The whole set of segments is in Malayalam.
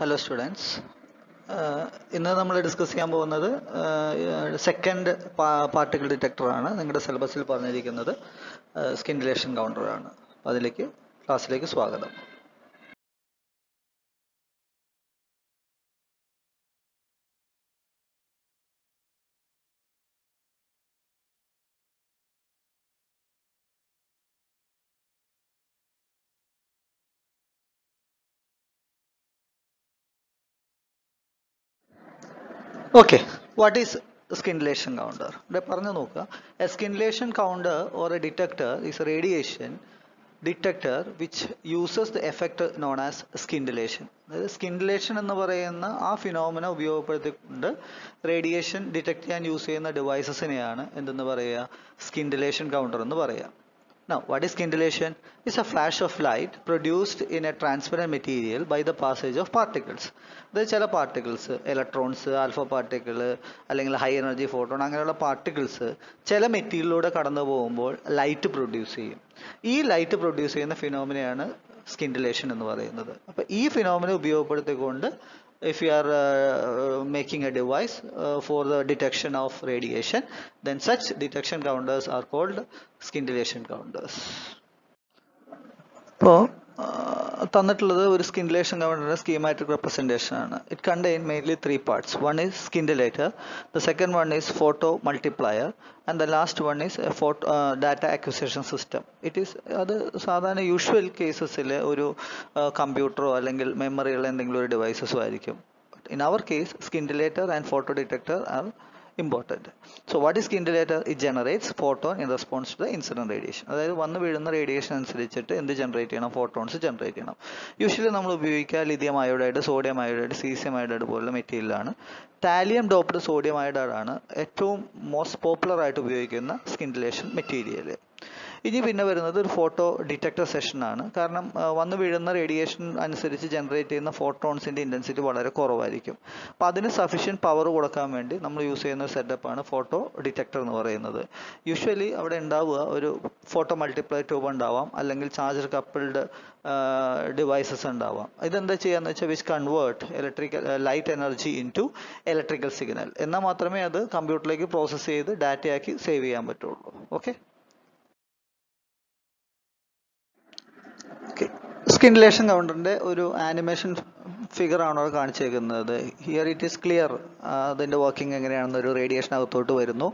ഹലോ സ്റ്റുഡൻസ് ഇന്ന് നമ്മൾ ഡിസ്കസ് ചെയ്യാൻ പോകുന്നത് സെക്കൻഡ് പാർട്ടിക്കിൾ ഡിറ്റക്ടറാണ് നിങ്ങളുടെ സിലബസിൽ പറഞ്ഞിരിക്കുന്നത് സ്കിൻ റിലേഷൻ കൗണ്ടറാണ് അതിലേക്ക് ക്ലാസ്സിലേക്ക് സ്വാഗതം. Okay what is scintillation counter ഇവിടെ പറഞ്ഞു നോക്കുക. A scintillation counter or a detector is radiation detector which uses the effect known as scintillation അതായത് സ്കിൻഡിലേഷൻ എന്ന് പറയുന്ന ആ ഫിനോമിന ഉപയോഗപ്പെടുത്തിക്കൊണ്ട് റേഡിയേഷൻ ഡിറ്റക്ട് ചെയ്യാൻ യൂസ് ചെയ്യുന്ന ഡിവൈസസിനെയാണ് എന്തെന്ന് പറയുക? സ്കിൻഡിലേഷൻ കൗണ്ടർ എന്ന് പറയുക. Now, what is scintillation? It's a flash of light produced in a transparent material by the passage of particles. അത് ചില പാർട്ടിക്കിൾസ് ഇലക്ട്രോൺസ് ആൽഫ പാർട്ടിക്കിൾ അല്ലെങ്കിൽ ഹൈ എനർജി ഫോട്ടോൺ അങ്ങനെയുള്ള പാർട്ടിക്കിൾസ് ചില മെറ്റീരിയലിലൂടെ കടന്നു പോകുമ്പോൾ ലൈറ്റ് പ്രൊഡ്യൂസ് ചെയ്യും ഈ ലൈറ്റ് പ്രൊഡ്യൂസ് ചെയ്യുന്ന ഫിനോമിനയാണ് സ്കിൻഡിലേഷൻ എന്ന് പറയുന്നത് അപ്പോൾ ഈ ഫിനോമിന ഉപയോഗപ്പെടുത്തിക്കൊണ്ട് if you are uh, making a device uh, for the detection of radiation then such detection counters are called scintillation counters. So തന്നിട്ടുള്ളത് ഒരു സ്കിൻ സ്കിൻഡിലേഷൻ കമ്പനിയുടെ സ്കീമാറ്റിക് റെപ്രസെന്റേഷൻ ആണ്. It contain mainly three parts one is skin scintillator the second one is photo multiplier and the last one is photo data acquisition system it is അത് സാധാരണ യൂഷ്വൽ കേസസിൽ ഒരു കമ്പ്യൂട്ടറോ അല്ലെങ്കിൽ മെമ്മറിയുള്ള എന്തെങ്കിലും ഒരു ഡിവൈസസോ ആയിരിക്കും. In our case skin scintillator and photo detector are important. So what is scintillator? It generates photon in response to the incident radiation. അതായത് വന്ന് വീഴുന്ന റേഡിയേഷൻ അനുസരിച്ചിട്ട് എന്ത് ജനറേറ്റ് ചെയ്യണം ഫോട്ടോൺസ് ജനറേറ്റ് ചെയ്യണം യൂഷ്വലി നമ്മൾ ഉപയോഗിക്കുക lithium iodide sodium iodide caesium iodide പോലുള്ള മെറ്റീരിയലാണ് ടാലിയം ഡോപ്ഡ് സോഡിയം അയോഡൈഡ് ആണ് ഏറ്റവും മോസ്റ്റ് പോപ്പുലർ ആയിട്ട് ഉപയോഗിക്കുന്ന സ്കിൻഡിലേഷൻ മെറ്റീരിയൽ ഇനി പിന്നെ വരുന്നത് ഒരു ഫോട്ടോ ഡിറ്റക്ടർ സെഷനാണ്. കാരണം വന്നു വീഴുന്ന റേഡിയേഷൻ അനുസരിച്ച് ജനറേറ്റ് ചെയ്യുന്ന ഫോട്ടോൺസിന്റെ ഇന്റൻസിറ്റി വളരെ കുറവായിരിക്കും. അപ്പം അതിന് സഫീഷ്യന്റ് പവർ കൊടുക്കാൻ വേണ്ടി നമ്മൾ യൂസ് ചെയ്യുന്ന ഒരു സെറ്റപ്പാണ് ഫോട്ടോ ഡിറ്റക്ടർ എന്ന് പറയുന്നത്. യൂഷ്വലി അവിടെ ഉണ്ടാവുക ഒരു ഫോട്ടോ മൾട്ടിപ്ലൈ ട്യൂബ് ഉണ്ടാവാം അല്ലെങ്കിൽ ചാർജർ കപ്പിൾഡ് ഡിവൈസസ് ഉണ്ടാവാം. ഇതെന്താ ചെയ്യാന്ന് വെച്ചാൽ which convert electrical light energy into electrical signal എന്നാൽ മാത്രമേ അത് കമ്പ്യൂട്ടറിലേക്ക് പ്രോസസ്സ് ചെയ്ത് ഡാറ്റയാക്കി സേവ് ചെയ്യാൻ പറ്റുള്ളൂ. ഓക്കെ സ്കിൻലേഷൻ കൗണ്ടറിന്റെ ഒരു ആനിമേഷൻ ഫിഗർ ആണ് അവിടെ കാണിച്ചേക്കുന്നത്? ഹിയർ ഇറ്റ് ഈസ് ക്ലിയർ അതിന്റെ വർക്കിംഗ് എങ്ങനെയാണെന്ന് ഒരു റേഡിയേഷൻ അകത്തോട്ട് വരുന്നു.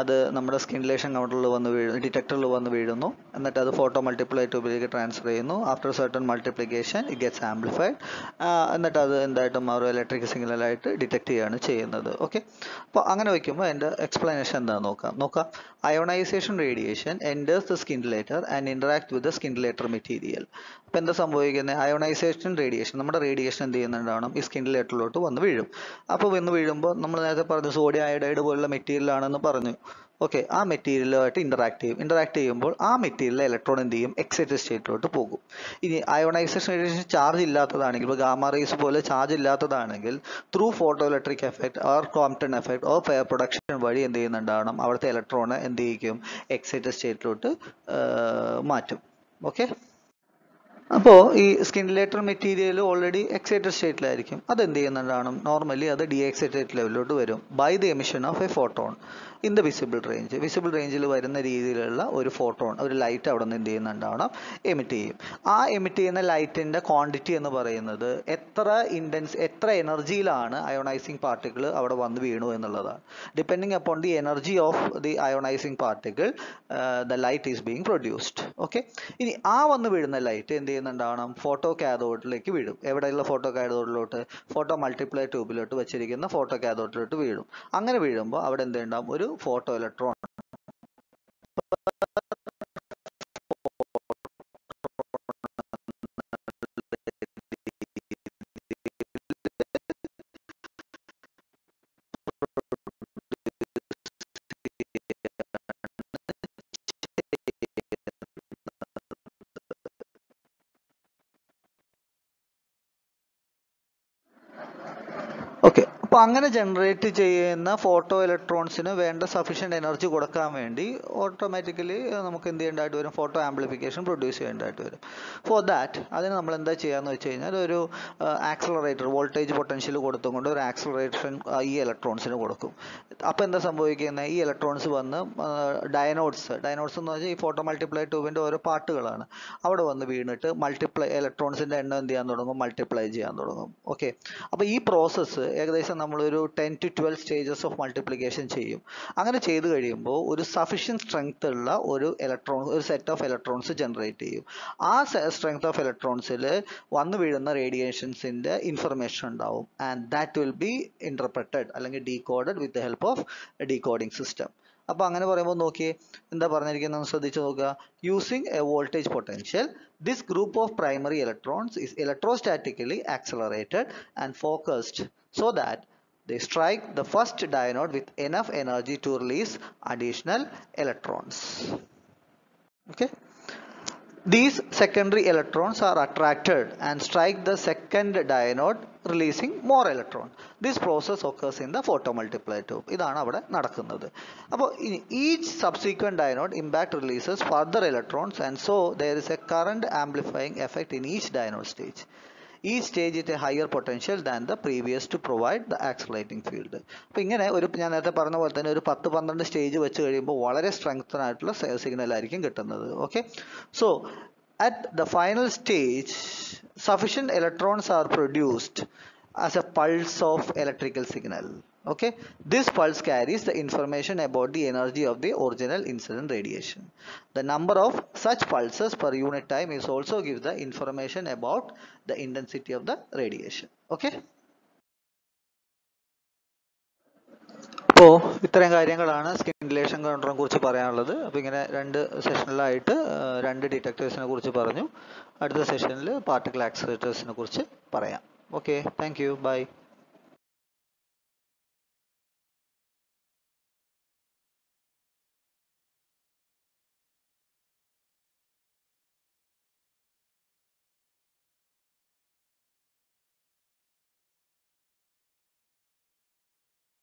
അത് നമ്മുടെ സ്കിൻലേഷൻ കൗണ്ടറിൽ വന്ന് വീഴുന്നു ഡിറ്റക്ടറിൽ വന്ന് വീഴുന്നു. എന്നിട്ട് അത് ഫോട്ടോ മൾട്ടിപ്ലൈ ട്യൂബിലേക്ക് ട്രാൻസ്ഫർ ചെയ്യുന്നു. After certain multiplication it gets amplified എന്നിട്ട് അത് എന്തായിട്ടും മാറും ഇലക്ട്രിക് സിഗ്നലായിട്ട് ഡിറ്റക്ട് ചെയ്യുകയാണ് ചെയ്യുന്നത്. ഓക്കെ അപ്പോൾ അങ്ങനെ വയ്ക്കുമ്പോൾ എന്റെ എക്സ്പ്ലനേഷൻ എന്താണെന്ന് നോക്കാം? നോക്കാം. Ionisation radiation enters the scintillator and interact with the scintillator material അപ്പോൾ എന്താ സംഭവിക്കുന്നത് അയോണൈസേഷൻ റേഡിയേഷൻ നമ്മുടെ റേഡിയേഷൻ എന്ത് ചെയ്യുന്നുണ്ടാവണം. ഈ സ്കിൻഡിലേറ്ററിലോട്ട് വന്ന് വീഴും. അപ്പോൾ വന്ന് വീഴുമ്പോൾ നമ്മൾ നേരത്തെ പറഞ്ഞു സോഡിയം അയോഡൈഡ് പോലുള്ള മെറ്റീരിയൽ ആണെന്ന് പറഞ്ഞു. ഓക്കെ ആ മെറ്റീരിയലുമായിട്ട് ഇന്ററാക്ട് ചെയ്യും. ഇന്ററാക്ട് ചെയ്യുമ്പോൾ ആ മെറ്റീരിയലിലെ ഇലക്ട്രോൺ എന്ത് ചെയ്യും? എക്സൈറ്റഡ് സ്റ്റേറ്റിലോട്ട് പോകും. ഇനി അയോണൈസേഷൻ ചാർജ് ഇല്ലാത്തതാണെങ്കിൽ ഇപ്പോൾ ഗാമ റേസ് പോലെ charge ഇല്ലാത്തതാണെങ്കിൽ through photo electric effect or Compton effect or pair production വഴി എന്ത് ചെയ്യുന്നുണ്ടാവണം? അവിടുത്തെ ഇലക്ട്രോണ് എന്ത് ചെയ്യിക്കും? എക്സൈറ്റഡ് സ്റ്റേറ്റിലോട്ട് മാറ്റും. ഓക്കെ അപ്പോൾ ഈ സ്കിൻലേറ്റർ മെറ്റീരിയൽ ഓൾറെഡി എക്സൈറ്റഡ് സ്റ്റേറ്റിലായിരിക്കും അത് എന്ത് ചെയ്യുന്നതാണ് നോർമലി അത് ഡി എക്സൈറ്റഡ് ലെവലിലോട്ട് വരും. By the emission of a photon in the visible range visible റേഞ്ചിൽ വരുന്ന രീതിയിലുള്ള ഒരു ഫോട്ടോൺ ഒരു ലൈറ്റ് അവിടെ നിന്ന് എന്ത് ചെയ്യുന്നുണ്ടാവണം എമിറ്റ് ചെയ്യും. ആ എമിറ്റ് ചെയ്യുന്ന ലൈറ്റിന്റെ ക്വാണ്ടിറ്റി എന്ന് പറയുന്നത് എത്ര ഇന്റൻസ് എത്ര എനർജിയിലാണ് അയോണൈസിങ് പാർട്ടിക്കിൾ അവിടെ വന്ന് വീണു എന്നുള്ളതാണ്. Depending upon the energy of the ionising particle the light is being produced okay ഇനി ആ വന്ന് വീഴുന്ന ലൈറ്റ് എന്ത് ചെയ്യുന്നുണ്ടാവണം. ഫോട്ടോ കാഥോഡിലേക്ക് വീഴും. എവിടെയുള്ള ഫോട്ടോ കാഥോഡിലോട്ട് ഫോട്ടോ മൾട്ടിപ്ലൈ ട്യൂബിലോട്ട് വെച്ചിരിക്കുന്ന ഫോട്ടോ കാഥോഡിലോട്ട് വീഴും. അങ്ങനെ വീഴുമ്പോൾ അവിടെ എന്ത് ഉണ്ടാവും ഒരു ഫോട്ടോ ഇലക്ട്രോൺ ഓക്കെ അപ്പോൾ അങ്ങനെ ജനറേറ്റ് ചെയ്യുന്ന ഫോട്ടോ ഇലക്ട്രോൺസിന് വേണ്ട സഫീഷ്യന്റ് എനർജി കൊടുക്കാൻ വേണ്ടി ഓട്ടോമാറ്റിക്കലി നമുക്ക് എന്ത് ചെയ്യേണ്ടതായിട്ട് വരും? ഫോട്ടോ ആംപ്ലിഫിക്കേഷൻ പ്രൊഡ്യൂസ് ചെയ്യേണ്ടതായിട്ട് വരും. ഫോർ ദാറ്റ് അതിന് നമ്മൾ എന്താ ചെയ്യാന്ന് വെച്ച് കഴിഞ്ഞാൽ ഒരു ആക്സലറേറ്റർ വോൾട്ടേജ് പൊട്ടൻഷ്യൽ കൊടുത്തുകൊണ്ട് ഒരു ആക്സലറേഷൻ ഈ ഇലക്ട്രോൺസിന് കൊടുക്കും. അപ്പോൾ എന്താ സംഭവിക്കുന്നത് ഈ ഇലക്ട്രോൺസ് വന്ന് ഡയനോഡ്സ് ഡയനോഡ്സ് എന്ന് പറഞ്ഞാൽ ഈ ഫോട്ടോ മൾട്ടിപ്ലൈ ട്യൂബിന്റെ ഓരോ പാർട്ടുകളാണ് അവിടെ വന്ന് വീണിട്ട് മൾട്ടിപ്ലൈ ഇലക്ട്രോൺസിന്റെ എണ്ണം എന്ത് ചെയ്യാൻ തുടങ്ങും? മൾട്ടിപ്ലൈ ചെയ്യാൻ തുടങ്ങും. ഓക്കെ അപ്പോൾ ഈ പ്രോസസ്സ് ഏകദേശം നമ്മളൊരു ten to twelve stages of multiplication ചെയ്യും. അങ്ങനെ ചെയ്ത് കഴിയുമ്പോൾ ഒരു സഫീഷ്യൻ സ്ട്രെങ്ത് ഉള്ള ഒരു ഇലക്ട്രോൺ ഒരു സെറ്റ് ഓഫ് ഇലക്ട്രോൺസ് ജനറേറ്റ് ചെയ്യും. ആ സ്ട്രെങ്ത് ഓഫ് ഇലക്ട്രോൺസിൽ വന്നു വീഴുന്ന റേഡിയേഷൻസിന്റെ ഇൻഫർമേഷൻ ഉണ്ടാവും. And that will be interpreted അല്ലെങ്കിൽ decoded with the help of decoding system അപ്പോൾ അങ്ങനെ പറയുമ്പോൾ നോക്കിയേ എന്താ പറഞ്ഞിരിക്കുന്നത് ശ്രദ്ധിച്ചു നോക്കുക. Using a voltage potential this group of primary electrons is electrostatically accelerated and focused so that they strike the first diode with enough energy to release additional electrons. Okay. These secondary electrons are attracted and strike the second diode releasing more electron. This process occurs in the photomultiplier tube. ഇതാണ് അവിടെ നടക്കുന്നത് അപ്പോൾ each subsequent diode impact releases further electrons and so there is a current amplifying effect in each diode stage. ഈ stage it a higher potential than the previous to provide the accelerating field അപ്പോൾ ഇങ്ങനെ ഒരു ഞാൻ നേരത്തെ പറഞ്ഞ പോലെ തന്നെ ഒരു പത്ത് പന്ത്രണ്ട് സ്റ്റേജ് വെച്ച് കഴിയുമ്പോൾ വളരെ സ്ട്രെങ്ത് ആയിട്ടുള്ള സിഗ്നൽ ആയിരിക്കും കിട്ടുന്നത്. Okay so at the final stage sufficient electrons are produced as a pulse of electrical signal okay this pulse carries the information about the energy of the original incident radiation the number of such pulses per unit time is also give the information about the intensity of the radiation okay അപ്പോൾ ഇത്രയും കാര്യങ്ങളാണ് സ്കിൻ ഡിലേഷൻ കൗണ്ടറിനെ കുറിച്ച് പറയാനുള്ളത് അപ്പോൾ ഇങ്ങനെ രണ്ട് സെഷനിലായിട്ട് രണ്ട് ഡിറ്റക്ടേഴ്സിനെ കുറിച്ച് പറഞ്ഞു അടുത്ത സെഷനിൽ പാർട്ടിക്കൽ ആക്സിലേറ്റേഴ്സിനെ കുറിച്ച് പറയാം ഓക്കെ താങ്ക് യു ബൈ